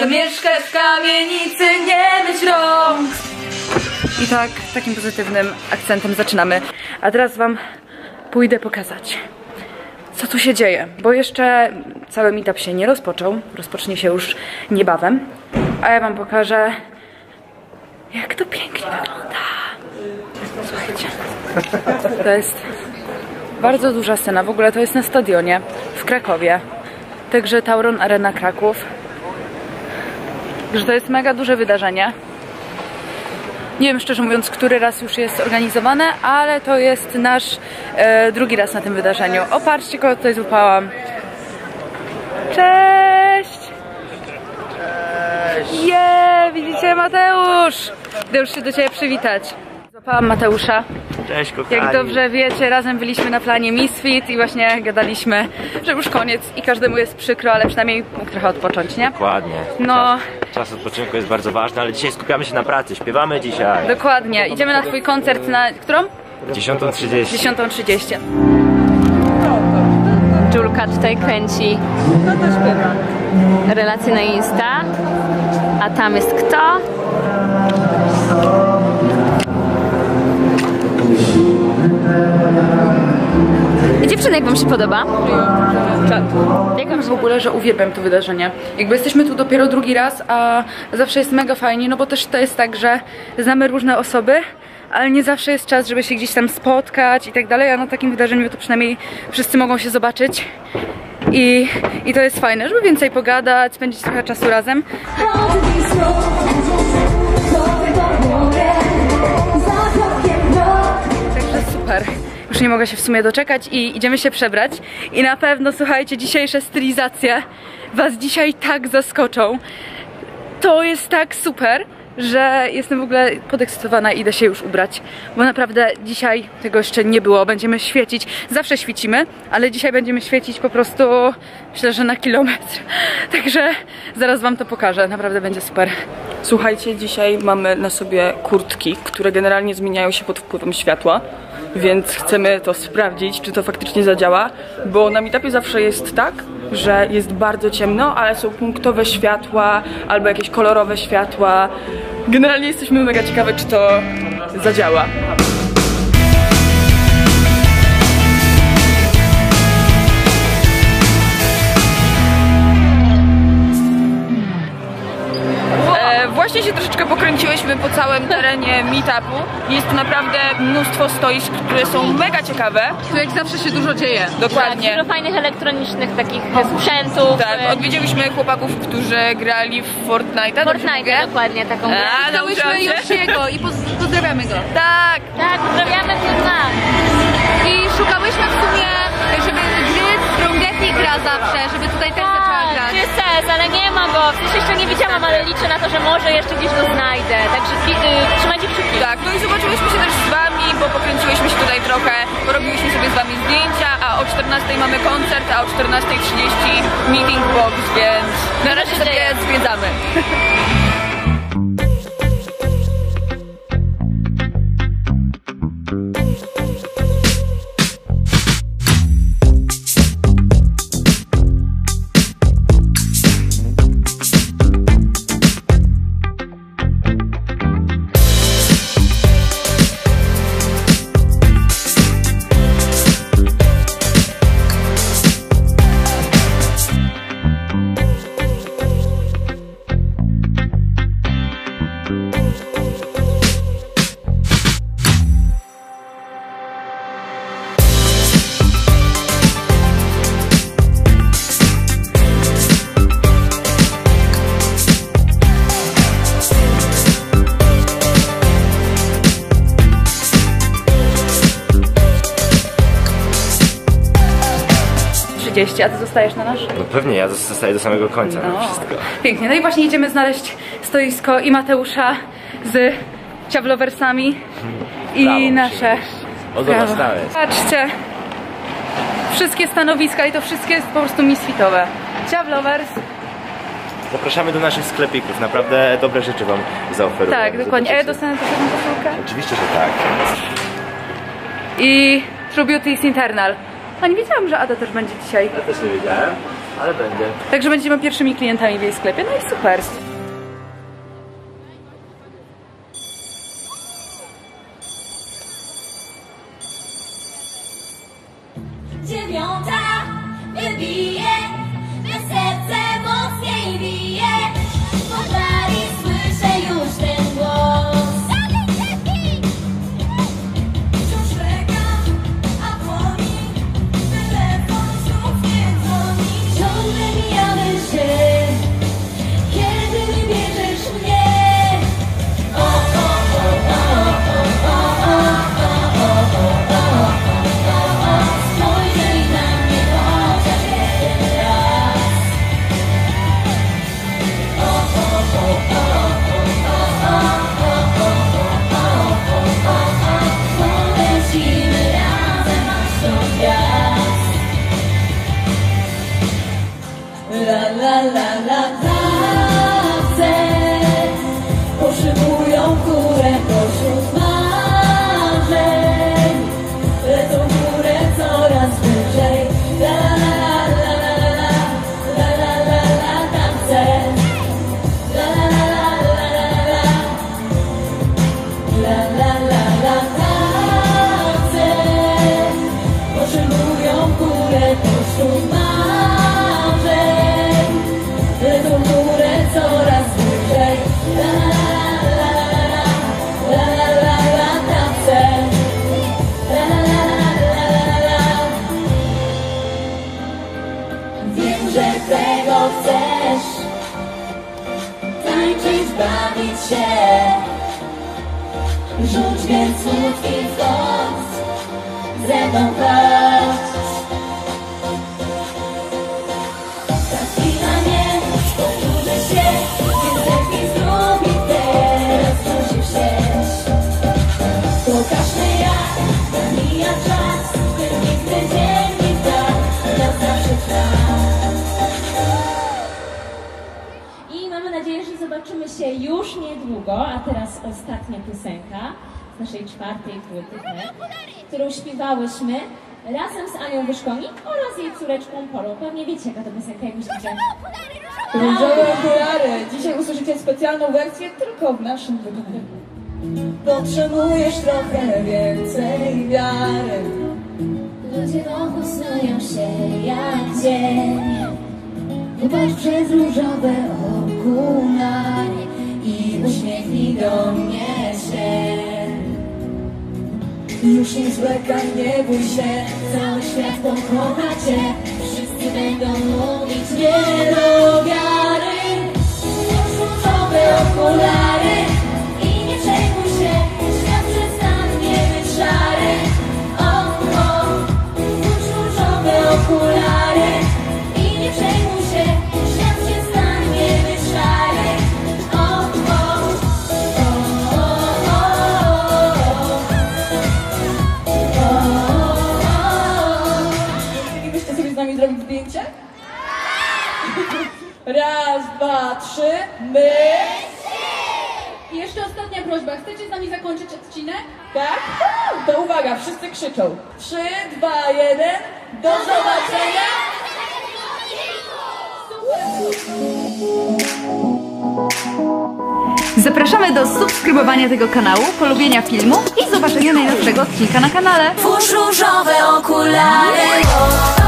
Zamieszkać w kamienicy, nie myć rąk. I tak, takim pozytywnym akcentem zaczynamy. A teraz wam pójdę pokazać co tu się dzieje, bo jeszcze cały meetup się nie rozpoczął, rozpocznie się już niebawem, a ja wam pokażę, jak to pięknie wygląda. Słuchajcie, to jest bardzo duża scena, w ogóle to jest na stadionie w Krakowie, także Tauron Arena Kraków, że to jest mega duże wydarzenie. Nie wiem szczerze mówiąc, który raz już jest organizowane, ale to jest nasz e, drugi raz na tym wydarzeniu. O, patrzcie, kogo tutaj złapałam. Cześć! Cześć! Je, widzicie Mateusz! Idę już się do Ciebie przywitać. Złapałam Mateusza. Cześć kochani. Jak dobrze wiecie, razem byliśmy na planie Misfit i właśnie gadaliśmy, że już koniec i każdemu jest przykro, ale przynajmniej mógł trochę odpocząć, nie? Dokładnie. No. Czas, czas odpoczynku jest bardzo ważny, ale dzisiaj skupiamy się na pracy. Śpiewamy dzisiaj. Dokładnie. Idziemy na Twój koncert na którą? 10.30. 10.30. Julka tutaj kręci relacje na Insta. A tam jest kto? Dziewczyny, jak wam się podoba? Jak wam w ogóle, że uwielbiam to wydarzenie. Jakby jesteśmy tu dopiero drugi raz, a zawsze jest mega fajnie, no bo też to jest tak, że znamy różne osoby, ale nie zawsze jest czas, żeby się gdzieś tam spotkać i tak dalej, a na takim wydarzeniu to przynajmniej wszyscy mogą się zobaczyć. I, I to jest fajne, żeby więcej pogadać, spędzić trochę czasu razem. Już nie mogę się w sumie doczekać i idziemy się przebrać. I na pewno, słuchajcie, dzisiejsze stylizacje Was dzisiaj tak zaskoczą. To jest tak super, że jestem w ogóle podekscytowana i idę się już ubrać. Bo naprawdę dzisiaj tego jeszcze nie było. Będziemy świecić. Zawsze świecimy, ale dzisiaj będziemy świecić po prostu myślę, że na kilometr. Także zaraz Wam to pokażę. Naprawdę będzie super. Słuchajcie, dzisiaj mamy na sobie kurtki, które generalnie zmieniają się pod wpływem światła, więc chcemy to sprawdzić, czy to faktycznie zadziała, bo na meetupie zawsze jest tak, że jest bardzo ciemno, ale są punktowe światła albo jakieś kolorowe światła. Generalnie jesteśmy mega ciekawe, czy to zadziała. Właśnie się troszeczkę pokręciłyśmy po całym terenie meetupu. Jest tu naprawdę mnóstwo stoisk, które są mega ciekawe. Tu jak zawsze się dużo dzieje. Dokładnie. Dużo fajnych elektronicznych takich sprzętów. Tak, odwiedziliśmy chłopaków, którzy grali w Fortnite'a. Fortnite dokładnie taką grę. A, się. jego i pozdrawiamy go. Tak, Tak, pozdrawiamy Firma. I szukałyśmy w sumie, żeby gry, w którą gra zawsze, żeby tutaj też zaczęła Tak, grać. jest CS, ale nie go. W sensie jeszcze nie widziałam, ale liczę na to, że może jeszcze gdzieś go znajdę. Także y, trzymajcie kciuki. tak. No i zobaczyłyśmy się też z wami, bo pokręciłyśmy się tutaj trochę, porobiliśmy sobie z wami zdjęcia, a o 14 mamy koncert, a o 14.30 meeting box, więc na razie sobie zwiedzamy. a ty zostajesz na nasz? No pewnie, ja zostaję do samego końca no. wszystko. Pięknie. No i właśnie idziemy znaleźć stoisko i Mateusza z ciablowersami i Brawo, nasze. Brawo. stałeś. Patrzcie. Wszystkie stanowiska i to wszystkie jest po prostu misfitowe. Ciablovers. Zapraszamy do naszych sklepików, naprawdę dobre rzeczy wam zaoferuję. Tak, dokładnie. Zobaczycie. dostanę też jedną koszulkę. Oczywiście, że tak. I True Beauty is Internal. A nie wiedziałam, że Ada też będzie dzisiaj. Ja też nie wiedziałem. Ale będzie. Także będziemy pierwszymi klientami w jej sklepie, no i super. Się. Rzuć więc słodki wkąt Ze mną zobaczymy się już niedługo, a teraz ostatnia piosenka z naszej czwartej płyty, którą śpiewałyśmy razem z Anią Wyszkonik oraz jej córeczką Polą. Pewnie wiecie, jaka to piosenka, jak myślicie? Różowe okulary. Dzisiaj usłyszycie specjalną wersję tylko w naszym wykonaniu. Potrzebujesz trochę więcej wiary. Ludzie wokół snują się jak dzień Popatrz przez różowe okulary I uśmiechnij do mnie się. Już nie zwlekaj, nie bój się. Cały świat pokocha cię. Wszyscy będą mówić nie do wiary. Okulary zrobić zdjęcie? Raz, dwa, trzy, my. I jeszcze ostatnia prośba. Chcecie z nami zakończyć odcinek? Tak? To uwaga, wszyscy krzyczą. Trzy, dwa, jeden. Do zobaczenia! Zapraszamy do subskrybowania tego kanału, polubienia filmu i zobaczenia najnowszego odcinka na kanale. Włóż różowe okulary.